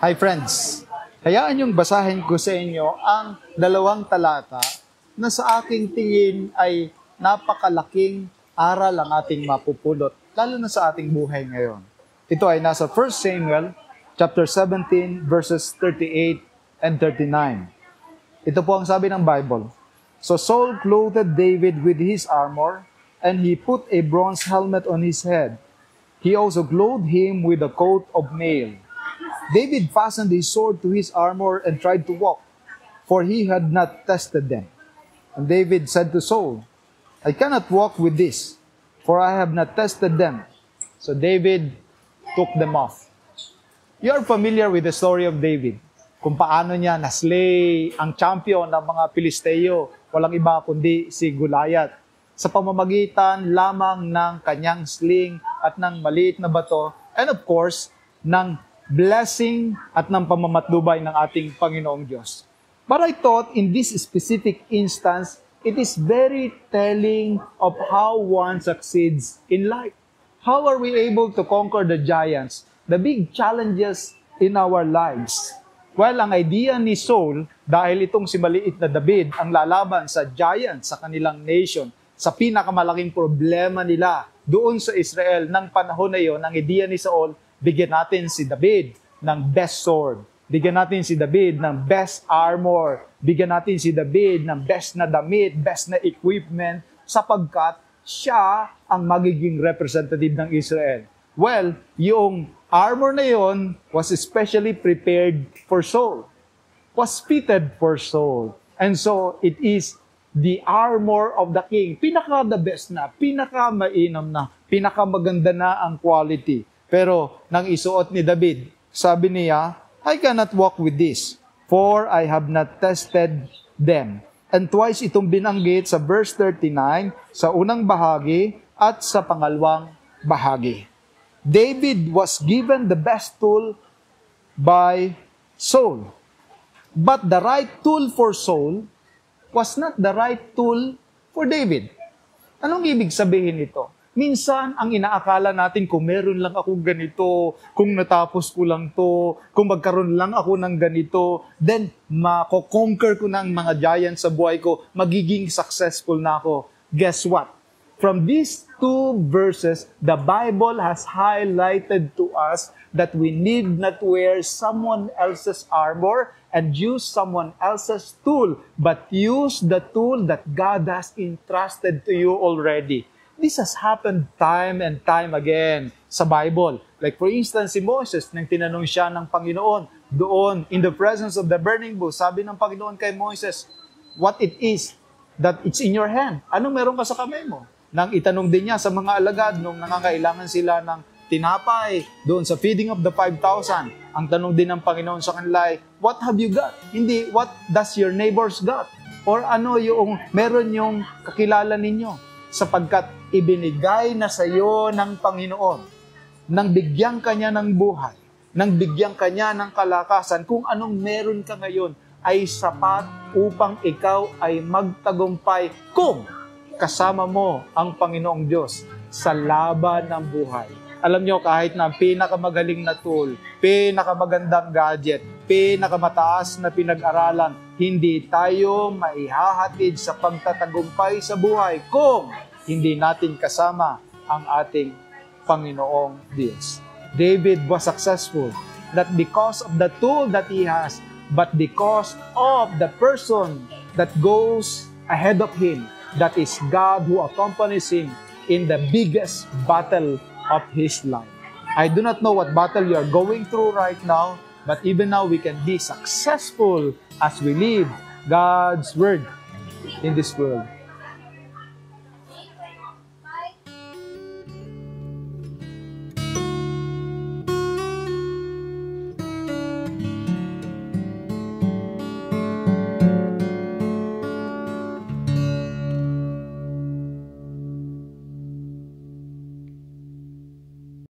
Hi friends! Hayaan yung basahin ko sa inyo ang dalawang talata na sa aking tingin ay napakalaking aral ang ating mapupulot, lalo na sa ating buhay ngayon. Ito ay nasa 1 Samuel chapter 17 verses 38 and 39. Ito po ang sabi ng Bible. So Saul clothed David with his armor, and he put a bronze helmet on his head. He also clothed him with a coat of mail. David fastened his sword to his armor and tried to walk, for he had not tested them. And David said to Saul, I cannot walk with this, for I have not tested them. So David took them off. You are familiar with the story of David. Kung paano niya naslay ang champion ng mga Pilisteo, walang iba kundi si Goliath. Sa pamamagitan lamang ng kanyang sling at ng maliit na bato, and of course, ng blessing at ng pamamatnubay ng ating Panginoong Diyos. But I thought in this specific instance, it is very telling of how one succeeds in life. How are we able to conquer the giants, the big challenges in our lives? Well, ang idea ni Saul, dahil itong si maliit na David ang lalaban sa giants sa kanilang nation, sa pinakamalaking problema nila doon sa Israel ng panahon na iyon, ang idea ni Saul, bigyan natin si David ng best sword. Bigyan natin si David ng best armor. Bigyan natin si David ng best na damit, best na equipment, sapagkat siya ang magiging representative ng Israel. Well, yung armor na yon was especially prepared for Saul. Was fitted for Saul. And so, it is the armor of the king. Pinaka the best na, pinaka mainam na, pinaka maganda na ang quality. Pero nang isuot ni David, sabi niya, I cannot walk with this, for I have not tested them. And twice itong binanggit sa verse 39, sa unang bahagi at sa pangalawang bahagi. David was given the best tool by Saul. But the right tool for Saul was not the right tool for David. Anong ibig sabihin nito? Minsan, ang inaakala natin, kung meron lang ako ganito, kung natapos ko lang to, kung magkaroon lang ako ng ganito, then mako-conquer ko ng mga giants sa buhay ko, magiging successful na ako. Guess what? From these two verses, the Bible has highlighted to us that we need not wear someone else's armor and use someone else's tool, but use the tool that God has entrusted to you already. This has happened time and time again sa Bible. Like for instance, si Moses, nang tinanong siya ng Panginoon, doon, in the presence of the burning bush, sabi ng Panginoon kay Moses, what it is that it's in your hand. Anong meron ka sa kamay mo? Nang itanong din niya sa mga alagad nung nangangailangan sila ng tinapay doon sa feeding of the 5,000. Ang tanong din ng Panginoon sa kanila ay, what have you got? Hindi, what does your neighbors got? Or ano yung meron yung kakilala ninyo? Sapagkat ibinigay na sa iyo ng Panginoon nang bigyan kanya ng buhay, nang bigyan kanya ng kalakasan, kung anong meron ka ngayon ay sapat upang ikaw ay magtagumpay kung kasama mo ang Panginoong Diyos sa laban ng buhay. Alam nyo, kahit na pinakamagaling na tool, pinakamagandang gadget, pinakamataas na pinag-aralan, hindi tayo maihahatid sa pagtatagumpay sa buhay kung hindi natin kasama ang ating Panginoong Diyos. David was successful not because of the tool that he has, but because of the person that goes ahead of him. That is God who accompanies him in the biggest battle of his life. I do not know what battle you are going through right now, but even now we can be successful as we live God's Word in this world.